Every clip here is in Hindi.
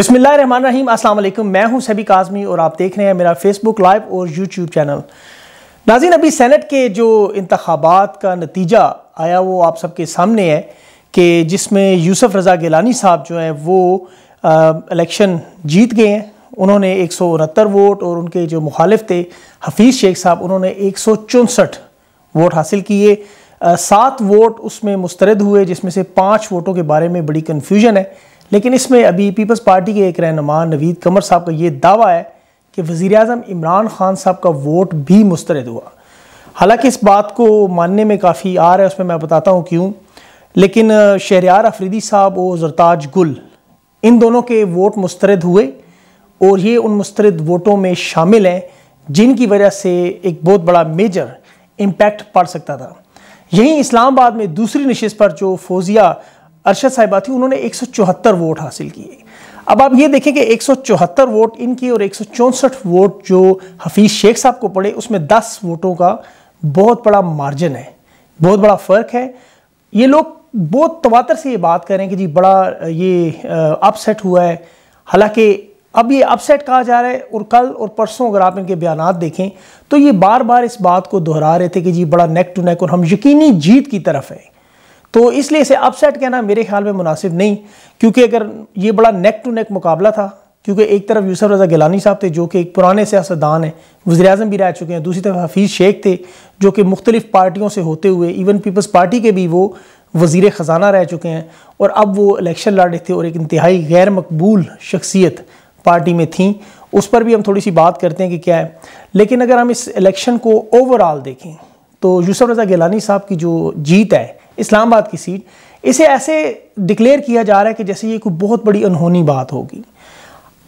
बिस्मिल्लाहिर्रहमानिर्रहीम अस्सलाम वालेकुम मैं हूँ सभी काजमी और आप देख रहे हैं मेरा फेसबुक लाइव और यूट्यूब चैनल नाजिन अभी सेनेट के जो इंतबात का नतीजा आया, वो आप सबके सामने है कि जिसमें यूसुफ रज़ा गिलानी साहब जो हैं, वो इलेक्शन जीत गए हैं। उन्होंने एक सौ उनहत्तर वोट और उनके जो मुखालिफ थे, हफीज़ शेख साहब, उन्होंने एक सौ चौंसठ वोट हासिल किए। सात वोट उसमें मुस्तरद हुए, जिसमें से पाँच वोटों के बारे में बड़ी कन्फ्यूज़न है। लेकिन इसमें अभी पीपल्स पार्टी के एक रहनमा नवीद कमर साहब का ये दावा है कि वज़ी अजम इमरान खान साहब का वोट भी मुस्तरद हुआ। हालाँकि इस बात को मानने में काफ़ी आ रहा है, उसमें मैं बताता हूँ क्यों। लेकिन शहरियार अफरीदी साहब और जरताज गुल, इन दोनों के वोट मुस्तरद हुए और ये उन मुस्तरद वोटों में शामिल हैं जिनकी वजह से एक बहुत बड़ा मेजर इम्पैक्ट पड़ सकता था। यहीं इस्लामाबाद में दूसरी नशस्त पर जो फौजिया अरशद साहिबा थी, उन्होंने एक सौ चौहत्तर वोट हासिल किए। अब आप ये देखें कि एक सौ चौहत्तर वोट इनकी और एक सौ चौंसठ वोट जो हफीज़ शेख साहब को पड़े, उसमें 10 वोटों का बहुत बड़ा मार्जिन है, बहुत बड़ा फ़र्क है। ये लोग बहुत तवातर से ये बात करें कि जी बड़ा, ये अपसेट हुआ है। हालाँकि अब ये अपसेट कहा जा रहा है? और कल और परसों अगर आप इनके बयान देखें तो ये बार बार इस बात को दोहरा रहे थे कि जी बड़ा नेक टू नेक और हम यकीनी जीत की तरफ़ है। तो इसलिए इसे अपसेट कहना मेरे ख्याल में मुनासिब नहीं, क्योंकि अगर ये बड़ा नेक टू नेक मुकाबला था, क्योंकि एक तरफ़ यूसफ रजा गिलानी साहब थे, जो कि एक पुराने सियासतदान हैं वजी अजम भी रह चुके हैं, दूसरी तरफ़ हफीज़ शेख थे, जो कि मुख्तलिफ़ पार्टियों से होते हुए इवन पीपल्स पार्टी के भी वो वज़ीर ख़जाना रह चुके हैं, और अब वो इलेक्शन लड़ रहे थे, और एक इंतहाई गैर मकबूल शख्सियत पार्टी में थी। उस पर भी हम थोड़ी सी बात करते हैं कि क्या है। लेकिन अगर हम इस इलेक्शन को ओवरऑल देखें तो यूसफ रजा गिलानी साहब की जो जीत है इस्लामाबाद की सीट इसे ऐसे डिक्लेयर किया जा रहा है कि जैसे ये कोई बहुत बड़ी अनहोनी बात होगी।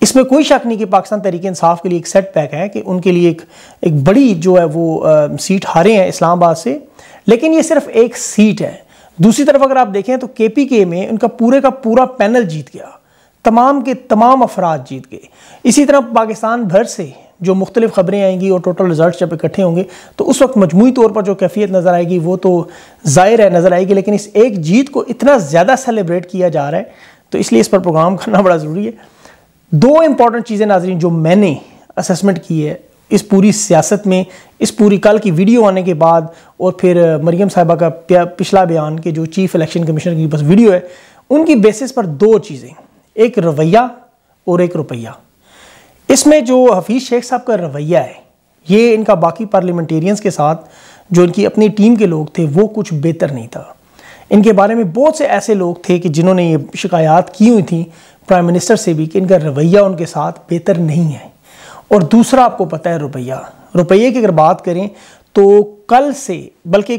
इसमें कोई शक नहीं कि पाकिस्तान तरीके इंसाफ के लिए एक सेट पैक है कि उनके लिए एक एक बड़ी जो है वो आ, सीट हारे हैं इस्लामाबाद से लेकिन ये सिर्फ़ एक सीट है। दूसरी तरफ़ अगर आप देखें तो के पी के में उनका पूरे का पूरा पैनल जीत गया। तमाम के तमाम अफराद जीत गए। इसी तरह पाकिस्तान भर से जो मुख्तलिफ़ खबरें आएँगी और टोटल रिज़ल्ट जब इकट्ठे होंगे तो उस वक्त मजमू तौर पर जो कैफियत नज़र आएगी, वो तो ज़ाहिर है नज़र आएगी, लेकिन इस एक जीत को इतना ज़्यादा सेलिब्रेट किया जा रहा है तो इसलिए इस पर प्रोग्राम करना बड़ा ज़रूरी है। दो इंपॉर्टेंट चीज़ें नाजरीन जो मैंने असेसमेंट की है, इस पूरी सियासत में, इस पूरी कल की वीडियो आने के बाद, और फिर मरियम साहबा का पिछला बयान के जो चीफ इलेक्शन कमिश्नर की बस वीडियो है, उनकी बेसिस पर दो चीज़ें, एक रवैया और एक रुपया। इसमें जो हफीज़ शेख साहब का रवैया है, ये इनका बाकी पार्लियामेंटेरियंस के साथ जो इनकी अपनी टीम के लोग थे, वो कुछ बेहतर नहीं था। इनके बारे में बहुत से ऐसे लोग थे कि जिन्होंने ये शिकायत की हुई थी प्राइम मिनिस्टर से भी कि इनका रवैया उनके साथ बेहतर नहीं है। और दूसरा आपको पता है रुपया। रुपये की अगर बात करें तो कल से, बल्कि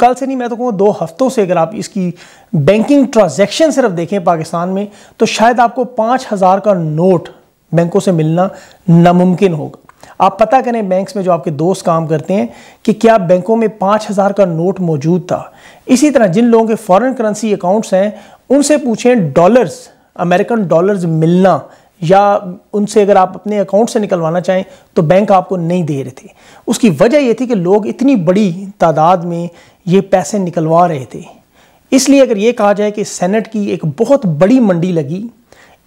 कल से नहीं, मैं तो कहूँ दो हफ्तों से अगर आप इसकी बैंकिंग ट्रांजैक्शन सिर्फ़ देखें पाकिस्तान में तो शायद आपको पाँच हज़ार का नोट बैंकों से मिलना नामुमकिन होगा। आप पता करें बैंक्स में जो आपके दोस्त काम करते हैं कि क्या बैंकों में पाँच हज़ार का नोट मौजूद था। इसी तरह जिन लोगों के फॉरेन करेंसी अकाउंट्स हैं, उनसे पूछें डॉलर्स, अमेरिकन डॉलर्स मिलना या उनसे अगर आप अपने अकाउंट से निकलवाना चाहें तो बैंक आपको नहीं दे रहे थे। उसकी वजह यह थी कि लोग इतनी बड़ी तादाद में ये पैसे निकलवा रहे थे। इसलिए अगर ये कहा जाए कि सेनेट की एक बहुत बड़ी मंडी लगी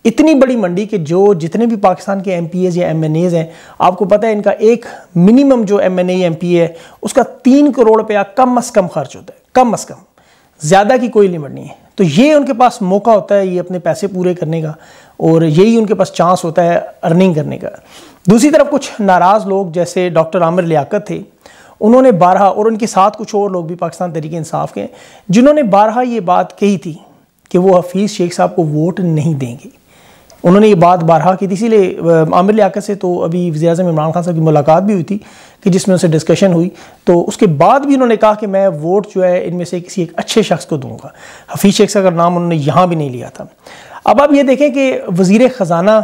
इतनी बड़ी मंडी कि जो जितने भी पाकिस्तान के एमपीएस या एम हैं, आपको पता है इनका एक मिनिमम जो एम एन है, उसका तीन करोड़ रुपया कम अज़ कम खर्च होता है, कम अज़ कम। ज़्यादा की कोई लिमिट नहीं है। तो ये उनके पास मौका होता है, ये अपने पैसे पूरे करने का, और यही उनके पास चांस होता है अर्निंग करने का। दूसरी तरफ़ कुछ नाराज़ लोग, जैसे डॉक्टर आमिर लियाकत थे, उन्होंने बारह, और उनके साथ कुछ और लोग भी पाकिस्तान तरीके इंसाफ के जिन्होंने बारह ये बात कही थी कि वो हफीज़ शेख साहब को वोट नहीं देंगे। उन्होंने ये बात बारहा की थी। इसीलिए आमिर लियाकत से तो अभी वजी अजम इमरान खान साहब की मुलाकात भी हुई थी कि जिसमें उनसे डिस्कशन हुई। तो उसके बाद भी उन्होंने कहा कि मैं वोट जो है, इनमें से किसी एक अच्छे शख्स को दूँगा। हफीज़ शेख साहब का नाम उन्होंने यहाँ भी नहीं लिया था। अब आप ये देखें कि वज़ी ख़जाना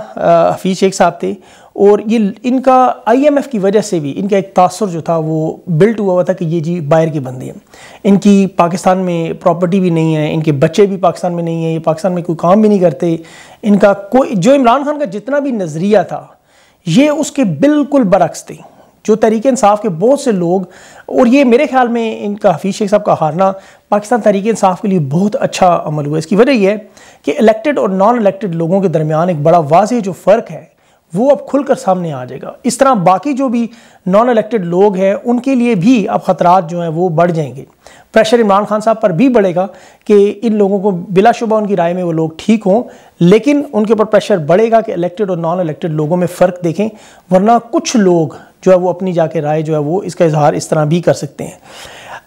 हफीज़ शेख साहब थे। और ये इनका आईएमएफ की वजह से भी, इनका एक तासर जो था वो बिल्ट हुआ हुआ था कि ये जी बाहर के बंदे हैं। इनकी पाकिस्तान में प्रॉपर्टी भी नहीं है, इनके बच्चे भी पाकिस्तान में नहीं है, ये पाकिस्तान में कोई काम भी नहीं करते। इनका कोई, जो इमरान खान का जितना भी नज़रिया था, ये उसके बिल्कुल बरक्स थे। जो तरीके इंसाफ के बहुत से लोग, और ये मेरे ख्याल में इनका हफीज़ शेख साहब का हारना पाकिस्तान तरीके इंसाफ के लिए बहुत अच्छा अमल हुआ। इसकी वजह यह है कि इलेक्टेड और नॉन इलेक्टेड लोगों के दरमियान एक बड़ा वाज जो फ़र्क है वो अब खुलकर सामने आ जाएगा। इस तरह बाकी जो भी नॉन इलेक्टेड लोग हैं, उनके लिए भी अब ख़तरात जो हैं वो बढ़ जाएँगे। प्रेशर इमरान खान साहब पर भी बढ़ेगा कि इन लोगों को बिलाशुबा उनकी राय में वो लोग ठीक हों, लेकिन उनके ऊपर प्रेशर बढ़ेगा कि इलेक्टेड और नॉन इलेक्टेड लोगों में फ़र्क देखें, वरना कुछ लोग जो है वो अपनी जाके राय जो है वो इसका इजहार इस तरह भी कर सकते हैं।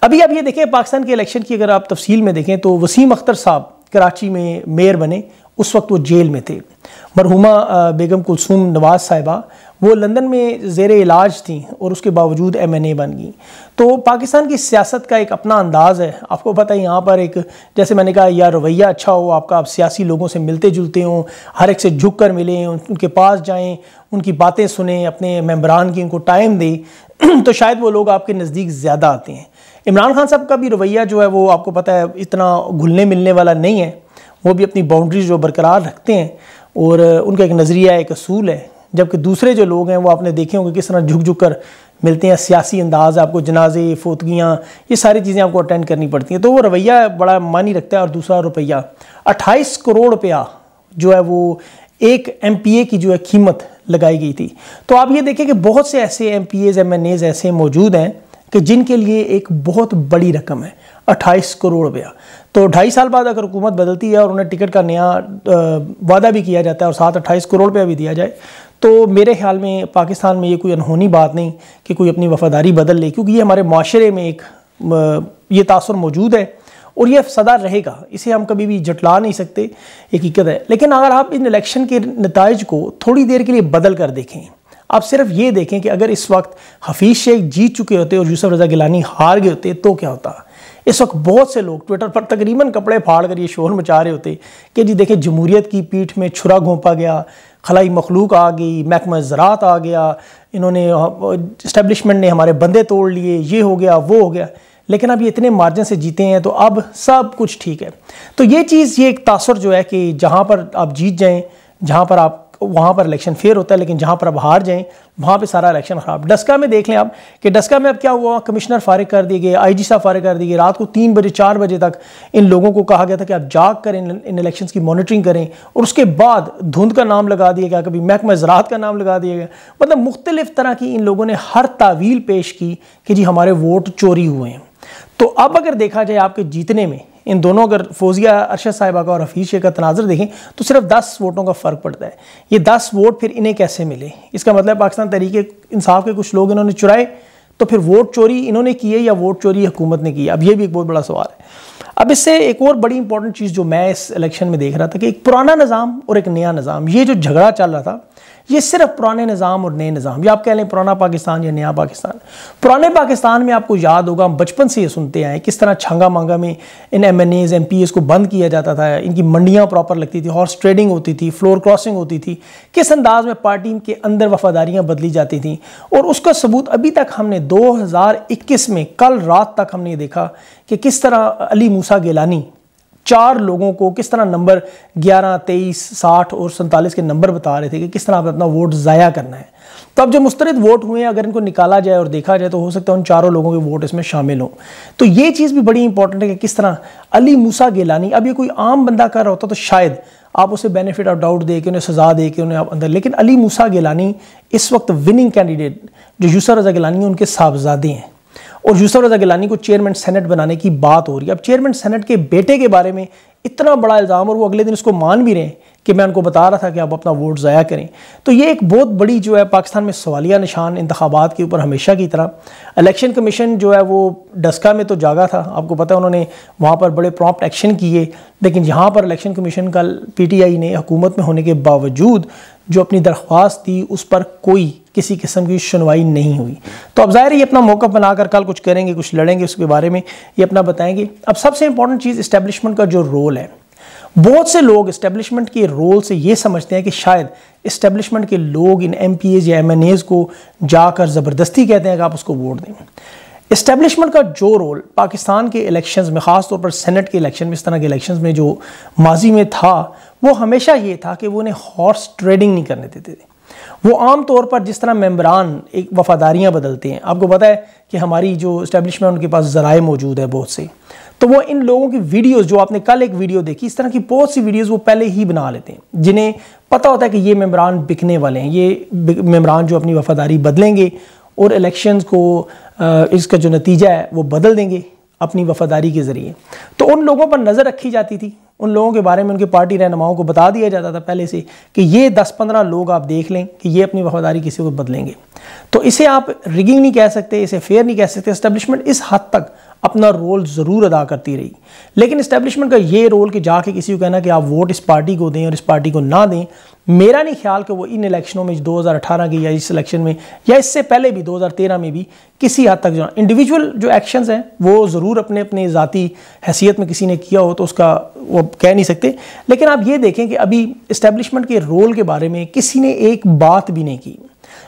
अभी आप ये देखें, पाकिस्तान के इलेक्शन की अगर आप तफसील में देखें तो वसीम अख्तर साहब कराची में मेयर बने, उस वक्त वो जेल में थे। मरहुमा बेगम कुलसूम नवाज़ साहिबा, वो लंदन में जेर इलाज थी और उसके बावजूद एम एन ए बन गई। तो पाकिस्तान की सियासत का एक अपना अंदाज़ है। आपको पता है यहाँ पर एक, जैसे मैंने कहा, या रवैया अच्छा हो, आपका आप सियासी लोगों से मिलते जुलते हों, हर एक से झुक कर मिलें, उनके पास जाएँ, उनकी बातें सुने, अपने मेम्बरान की उनको टाइम दें तो शायद वो लोग आपके नज़दीक ज़्यादा आते हैं। इमरान खान साहब का भी रवैया जो है, वो आपको पता है, इतना घुलने मिलने वाला नहीं है। वो भी अपनी बाउंड्रीज जो बरकरार रखते हैं। और उनका एक नज़रिया, एक असूल है। जबकि दूसरे जो लोग हैं, वो आपने देखे होंगे किस तरह झुक झुक कर मिलते हैं, सियासी अंदाज, आपको जनाजे, फोतगियाँ, ये सारी चीज़ें आपको अटेंड करनी पड़ती हैं। तो वो रवैया बड़ा मानी रखता है और दूसरा रुपया। अट्ठाईस करोड़ रुपया जो है वो एक एम की जो है कीमत लगाई गई थी। तो आप ये देखें कि बहुत से ऐसे M P As M N As ऐसे मौजूद हैं कि जिनके लिए एक बहुत बड़ी रकम है, अट्ठाईस करोड़ रुपया। तो ढाई साल बाद अगर हुकूमत बदलती है और उन्हें टिकट का नया वादा भी किया जाता है और साथ अट्ठाईस करोड़ रुपया भी दिया जाए तो मेरे ख्याल में पाकिस्तान में ये कोई अनहोनी बात नहीं कि कोई अपनी वफादारी बदल ले, क्योंकि ये हमारे माशरे में एक ये तासर मौजूद है और ये सदा रहेगा, इसे हम कभी भी जटला नहीं सकते, हकीकत है। लेकिन अगर आप इन इलेक्शन के नतज को थोड़ी देर के लिए बदल कर देखें, आप सिर्फ़ ये देखें कि अगर इस वक्त हफीज़ शेख जीत चुके होते और यूसुफ रजा गिलानी हार गए होते तो क्या होता? इस वक्त बहुत से लोग ट्विटर पर तकरीबन कपड़े फाड़ कर ये शोर मचा रहे होते कि जी देखें जमहूरीत की पीठ में छुरा घोंपा गया, खलाई मखलूक आ गई, महकमा ज़रात आ गया, इन्होंने इस्टेबलिशमेंट ने हमारे बंदे तोड़ लिए, ये हो गया, वो हो गया। लेकिन अब ये इतने मार्जिन से जीते हैं तो अब सब कुछ ठीक है। तो ये चीज़, ये एक तासर जो है कि जहाँ पर आप जीत जाएँ, जहाँ पर आप वहाँ पर इलेक्शन फेयर होता है, लेकिन जहाँ पर अब हार जाएँ, वहाँ पर सारा इलेक्शन ख़राब। डस्का में देख लें आप कि डस्का में अब क्या हुआ? कमिश्नर फारिग कर दिए गए आई जी साहब फारिग कर दिए गए। रात को तीन बजे, चार बजे तक इन लोगों को कहा गया था कि आप जाग कर इन इलेक्शन की मॉनिटरिंग करें। और उसके बाद धुंध का नाम लगा दिया गया, कभी महकमा ज़रात का नाम लगा दिया गया। मतलब मुख्तलिफ़ तरह की इन लोगों ने हर तावील पेश की कि जी हमारे वोट चोरी हुए हैं। तो अब अगर देखा जाए आपके जीतने में इन दोनों अगर फौजिया अरशद साहिबा का और हफीज़ शेख का तनाजर देखें तो सिर्फ़ दस वोटों का फ़र्क पड़ता है। ये दस वोट फिर इन्हें कैसे मिले? इसका मतलब पाकिस्तान तरीके, इंसाफ के कुछ लोग इन्होंने चुराए तो फिर वोट चोरी इन्होंने की है या वोट चोरी हुकूमत ने की है? अब ये भी एक बहुत बड़ा सवाल है। अब इससे एक और बड़ी इंपॉर्टेंट चीज़ जो मैं इस इलेक्शन में देख रहा था कि एक पुराना निज़ाम और एक नया निज़ाम, ये जो झगड़ा चल रहा था ये सिर्फ़ पुराने निज़ाम और नए निज़ाम। या आप कह लें पुराना पाकिस्तान या नया पाकिस्तान। पुराने पाकिस्तान में आपको याद होगा, हम बचपन से ये सुनते आए किस तरह छंगा मांगा में इन M N As M P S को बंद किया जाता था। इनकी मंडियाँ प्रॉपर लगती थी हॉर्स ट्रेडिंग होती थी फ्लोर क्रॉसिंग होती थी। किस अंदाज में पार्टी के अंदर वफादारियाँ बदली जाती थी? और उसका सबूत अभी तक हमने दो हज़ार इक्कीस में, कल रात तक हमने ये देखा कि किस तरह अली मूसा गेलानी चार लोगों को किस तरह नंबर 11, 23, 60 और सैंतालीस के नंबर बता रहे थे कि किस तरह आप अपना वोट ज़ाया करना है। तो अब जो मुस्तरद वोट हुए हैं अगर इनको निकाला जाए और देखा जाए तो हो सकता है उन चारों लोगों के वोट इसमें शामिल हों। तो ये चीज़ भी बड़ी इंपॉर्टेंट है कि किस तरह अली मूसा गेलानी अब ये कोई आम बंदा कर रहा होता तो शायद आप उसे बेनिफिट ऑफ़ डाउट दे के उन्हें सजा दे के उन्हें आप अंदर लेकिन अली मूसा गेलानी इस वक्त विनिंग कैंडिडेट जो यूसर रजा गिलानी उनके साहबजादे हैं। और यूसफ रजा गिलानी को चेयरमैन सेनेट बनाने की बात हो रही है। अब चेयरमैन सेनेट के बेटे के बारे में इतना बड़ा इल्ज़ाम और वो अगले दिन उसको मान भी रहे हैं कि मैं उनको बता रहा था कि आप अपना वोट ज़ाया करें। तो ये एक बहुत बड़ी जो है पाकिस्तान में सवालिया निशान इंतबात के ऊपर हमेशा की तरह। इलेक्शन कमीशन जो है वो डस्का में तो जागा था। आपको पता है उन्होंने वहाँ पर बड़े प्रॉम्प्ट एक्शन किए, लेकिन यहाँ पर इलेक्शन कमीशन का पी टी आई ने हुकूमत में होने के बावजूद जो अपनी दरख्वास्त थी, उस पर कोई किसी किस्म की सुनवाई नहीं हुई। तो अब ज़ाहिर ये अपना मौका बनाकर कल कुछ करेंगे, कुछ लड़ेंगे उसके बारे में, ये अपना बताएँगे। अब सबसे इंपॉर्टेंट चीज़ इस्टेब्लिशमेंट का जो रोल है, बहुत से लोग इस्टेब्लिशमेंट के रोल से ये समझते हैं कि शायद इस्टेब्लिशमेंट के लोग इन एम या एम को जाकर ज़बरदस्ती कहते हैं कि आप उसको वोट दें। इस्टेब्लिशमेंट का जो रोल पाकिस्तान के इलेक्शंस में ख़ास तौर पर सेनेट के इलेक्शन में, इस तरह के इलेक्शंस में जो माजी में था, वो हमेशा ये था कि वो उन्हें हॉर्स ट्रेडिंग नहीं करने देते थे। वो आम तौर पर जिस तरह मेम्बरान एक वफादारियाँ बदलते हैं, आपको पता है कि हमारी जो इस्टेब्लिशमेंट उनके पास ज़राए मौजूद है बहुत से। तो वो इन लोगों की वीडियोस जो आपने कल एक वीडियो देखी, इस तरह की बहुत सी वीडियोस वो पहले ही बना लेते हैं, जिन्हें पता होता है कि ये मेम्बरान बिकने वाले हैं, ये मेम्बरान जो अपनी वफादारी बदलेंगे और इलेक्शंस को इसका जो नतीजा है वो बदल देंगे अपनी वफादारी के ज़रिए। तो उन लोगों पर नज़र रखी जाती थी उन लोगों के बारे में, उनकी पार्टी रहनुमाओं को बता दिया जाता था पहले से कि ये 10-15 लोग आप देख लें कि ये अपनी वफादारी किसी को बदलेंगे। तो इसे आप रिगिंग नहीं कह सकते, इसे फेयर नहीं कह सकते। इस्टेब्लिशमेंट इस हद तक अपना रोल ज़रूर अदा करती रही। लेकिन इस्टेब्लिशमेंट का ये रोल कि जाके किसी को कहना कि आप वोट इस पार्टी को दें और इस पार्टी को ना दें मेरा नहीं ख्याल कि वो इन इलेक्शनों में 2018 की या इस इलेक्शन में या इससे पहले भी 2013 में भी किसी हद तक जो इंडिविजुअल जो एक्शंस हैं, वो ज़रूर अपने अपने ज़ाती हैसियत में किसी ने किया हो तो उसका वो कह नहीं सकते। लेकिन आप ये देखें कि अभी इस्टेब्लिशमेंट के रोल के बारे में किसी ने एक बात भी नहीं की।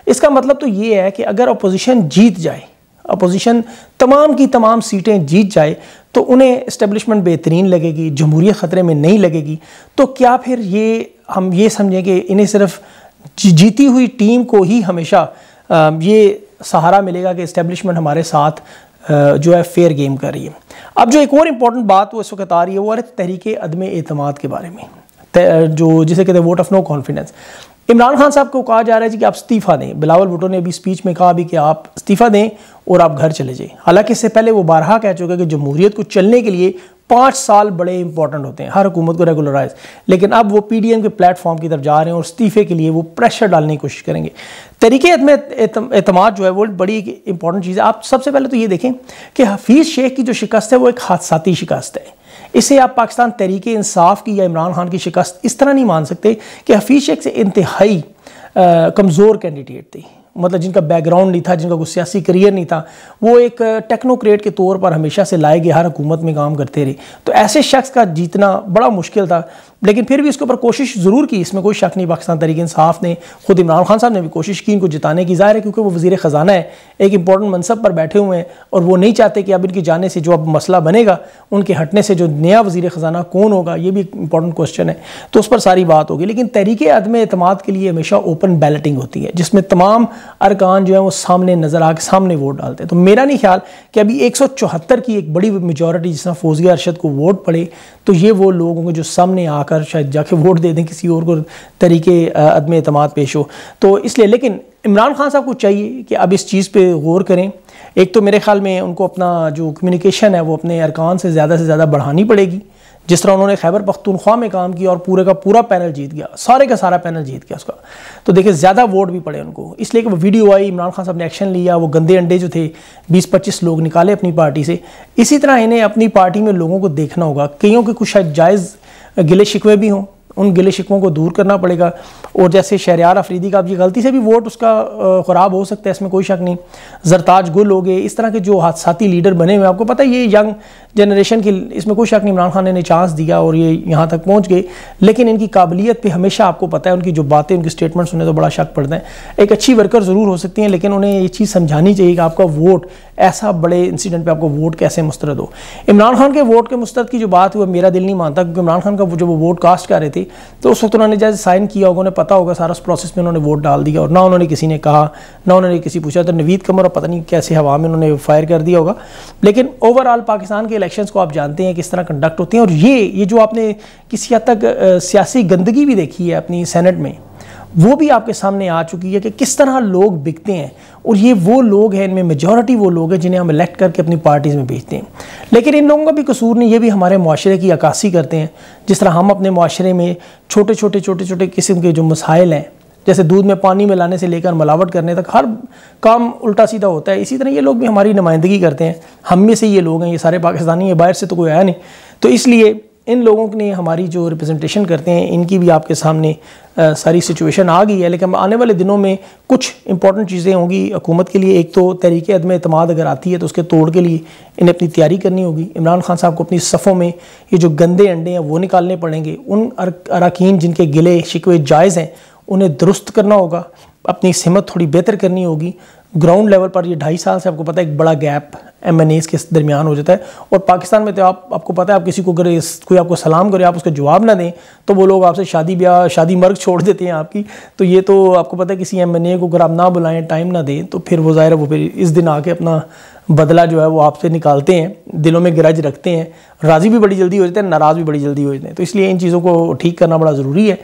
इसका मतलब तो ये है कि अगर अपोजिशन जीत जाए अपोजिशन तमाम की तमाम सीटें जीत जाए तो उन्हें इस्टेब्लिशमेंट बेहतरीन लगेगी, जमहूरियत ख़तरे में नहीं लगेगी। तो क्या फिर ये हम ये समझें कि इन्हें सिर्फ़ जीती हुई टीम को ही हमेशा ये सहारा मिलेगा कि इस्टेब्लिशमेंट हमारे साथ जो है फेयर गेम कर रही है। अब जो एक और इंपॉर्टेंट बात वो इस वक्त आ रही है, वो है तहरीक अदम अतमाद के बारे में। जो जिसे कहते हैं vote of no confidence Imran Khan साहब को कहा जा रहा है कि आप इस्तीफ़ा दें। बिलावल भुट्टो ने अभी स्पीच में कहा भी कि आप इस्तीफ़ा दें और आप घर चले जाएँ। हालाँकि इससे पहले वो बारहा कह चुके कि जमहूरियत को चलने के लिए पाँच साल बड़े इंपॉर्टेंट होते हैं। हर हुकूमत को रेगुलराइज लेकिन अब वो पी डी एम के प्लेटफॉर्म की तरफ़ जा रहे हैं और इस्तीफ़े के लिए वो प्रेशर डालने की कोशिश करेंगे। तरीके में अतमाद जो है वो बड़ी इंपॉर्टेंट चीज़ है। आप सबसे पहले तो ये देखें कि हफीज़ शेख की जो शिकस्त है वो एक हादसाती शिकस्त है। इसे आप पाकिस्तान तरीक इंसाफ की या इमरान खान की शिकस्त इस तरह नहीं मान सकते कि हफीज़ शेख से इंतहाई कमज़ोर कैंडिडेट थी। मतलब जिनका बैकग्राउंड नहीं था, जिनका कोई सियासी करियर नहीं था, वो एक टेक्नोक्रेट के तौर पर हमेशा से लाए गए हर हुकूमत में काम करते रहे। तो ऐसे शख्स का जीतना बड़ा मुश्किल था, लेकिन फिर भी इसके ऊपर कोशिश ज़रूर की। इसमें कोई शक नहीं, पाकिस्तान तरीके इंसाफ ने, खुद इमरान खान साहब ने भी कोशिश की, इनको जिताने की। ज़ाहिर है क्योंकि वो वज़ी ख़जाना है एक इंपॉर्टेंट मनसब पर बैठे हुए हैं और वो नहीं चाहते कि अब इनके जाने से जो अब मसला बनेगा, उनके हटने से जो नया वज़ी ख़जाना कौन होगा, ये भी इंपॉर्टेंट क्वेश्चन है। तो उस पर सारी बात होगी। लेकिन तरीके अदम अतमाद के लिए हमेशा ओपन बैलेटिंग होती है, जिसमें तमाम अरकान जो है वो सामने नज़र आके सामने वोट डालते हैं। तो मेरा नहीं ख्याल कि अभी एक सौ चौहत्तर की एक बड़ी मेजोरिटी जिस तरह फौजिया अरशद को वोट पड़े तो ये वो लोग होंगे जो सामने आकर शायद जाके वोट दे दें किसी और को तरीके अदम अतमाद पेश हो। तो इसलिए लेकिन इमरान खान साहब को चाहिए कि अब इस चीज़ पे गौर करें। एक तो मेरे ख्याल में उनको अपना जो कम्युनिकेशन है, वो अपने अरकान से ज़्यादा से ज़्यादा बढ़ानी पड़ेगी। जिस तरह उन्होंने खैबर पख्तूनख्वा में काम किया और पूरे का पूरा पैनल जीत गया, सारे का सारा पैनल जीत गया उसका। तो देखिए, ज़्यादा वोट भी पड़े उनको। इसलिए कि वो वीडियो आई, इमरान खान साहब ने एक्शन लिया, वो गंदे अंडे जो थे 20-25 लोग निकाले अपनी पार्टी से। इसी तरह इन्हें अपनी पार्टी में लोगों को देखना होगा। कईयों के कुछ शायद जायज़ गिले शिकवे भी हों। उन गिले शिकवों को दूर करना पड़ेगा। और जैसे शहरियार अफरीदी का अब ये गलती से भी वोट उसका ख़राब हो सकता है, इसमें कोई शक नहीं। जरताज गुल हो गए, इस तरह के जो हादसाती लीडर बने हुए आपको पता है ये यंग जनरेशन की, इसमें कोई शक नहीं, इमरान खान ने चांस दिया और ये यहाँ तक पहुँच गए। लेकिन इनकी काबिलियत पर हमेशा आपको पता है, उनकी जो बातें, उनकी स्टेटमेंट सुने तो बड़ा शक पड़ता है। एक अच्छी वर्कर ज़रूर हो सकती हैं, लेकिन उन्हें ये चीज़ समझानी चाहिए कि आपका वोट, ऐसा बड़े इंसिडेंट पर आपको वोट कैसे मुस्तरद हो। इमरान खान के वोट के मुस्तरद की जो बात हुई मेरा दिल नहीं मानता, क्योंकि इमरान खान का जो वो वोट कास्ट कर रहे थे तो उस वक्त उन्होंने जैसे साइन किया होगा, उन्हें पता होगा, सारा उस प्रोसेस में उन्होंने वोट डाल दिया और ना उन्होंने किसी ने कहा, ना उन्होंने किसी पूछा। तो नवीद कमर और पता नहीं कैसे हवा में उन्होंने फायर कर दिया होगा। लेकिन ओवरऑल पाकिस्तान के इलेक्शन को आप जानते हैं किस तरह कंडक्ट होते हैं और ये ये जो आपने किसी हद तक सियासी गंदगी भी देखी है अपनी सेनेट में वो भी आपके सामने आ चुकी है कि किस तरह लोग बिकते हैं। और ये वो लोग हैं, इनमें मेजॉरिटी वो लोग हैं जिन्हें हम इलेक्ट करके अपनी पार्टीज़ में भेजते हैं। लेकिन इन लोगों का भी कसूर नहीं, ये भी हमारे माशरे की अक्सी करते हैं। जिस तरह हम अपने माशरे में छोटे छोटे छोटे छोटे किस्म के जो मसाइल हैं, जैसे दूध में पानी मिलाने से लेकर मिलावट करने तक हर काम उल्टा सीधा होता है। इसी तरह ये लोग भी हमारी नुमाइंदगी करते हैं। हम में से ये लोग हैं, ये सारे पाकिस्तानी है, बाहर से तो कोई आया नहीं। तो इसलिए इन लोगों ने हमारी जो रिप्रेजेंटेशन करते हैं इनकी भी आपके सामने आ, सारी सिचुएशन आ गई है। लेकिन आने वाले दिनों में कुछ इंपॉर्टेंट चीज़ें होंगी हुकूमत के लिए। एक तो तरीके अदम अतमाद अगर आती है तो उसके तोड़ के लिए इन्हें अपनी तैयारी करनी होगी। इमरान खान साहब को अपनी सफ़ों में ये जो गंदे अंडे हैं वो निकालने पड़ेंगे। उन अरकान जिनके गिले शिकवे जायज़ हैं उन्हें दुरुस्त करना होगा। अपनी सिमत थोड़ी बेहतर करनी होगी। ग्राउंड लेवल पर ये ढाई साल से आपको पता है एक बड़ा गैप एम एन एस के दरमियान हो जाता है। और पाकिस्तान में तो आप, आपको पता है, आप किसी को अगर कोई आपको सलाम करे, आप उसका जवाब ना दें तो वो लोग आपसे शादी ब्याह, शादी मर्ग छोड़ देते हैं आपकी। तो ये तो आपको पता है किसी एम एन ए को अगर आप ना बुलाएँ टाइम ना दें तो फिर वो ज़ाहिर है वो फिर इस दिन आके अपना बदला जो है वो आपसे निकालते हैं, दिलों में गिरज रखते हैं। राज़ी भी बड़ी जल्दी हो जाते हैं, नाराज़ भी बड़ी जल्दी हो जाते हैं। तो इसलिए इन चीज़ों को ठीक करना बड़ा ज़रूरी है।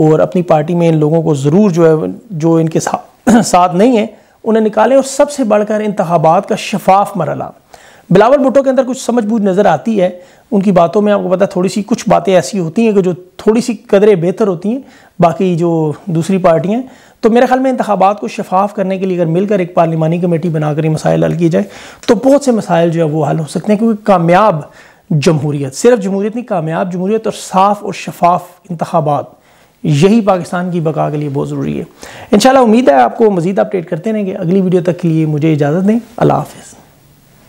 और अपनी पार्टी में इन लोगों को ज़रूर जो है, जो इनके साथ नहीं है उन्हें निकालें और सबसे बढ़कर इंतबात का शफाफ मरला बिलावल भुट्टो के अंदर कुछ समझ बूझ नज़र आती है। उनकी बातों में आपको पता थोड़ी सी कुछ बातें ऐसी होती हैं कि जो थोड़ी सी कदरें बेहतर होती हैं, बाकी जो दूसरी पार्टियाँ। तो मेरे ख्याल में इंतबात को शफाफ करने के लिए अगर मिलकर एक पार्लिमानी कमेटी बनाकर ये मसाइल हल किए जाए तो बहुत से मसाइल जो है वो हल हो सकते हैं, क्योंकि कामयाब जमहूरीत सिर्फ़ जमहूरीत नहीं, कामयाब जमहूरीत और साफ़ और शफाफ इंतबात यही पाकिस्तान की बका के लिए बहुत ज़रूरी है। इन उम्मीद है आपको मज़ीद अपडेट करते रहेंगे। अगली वीडियो तक के लिए मुझे इजाज़त दें। अल्लाह हाफ़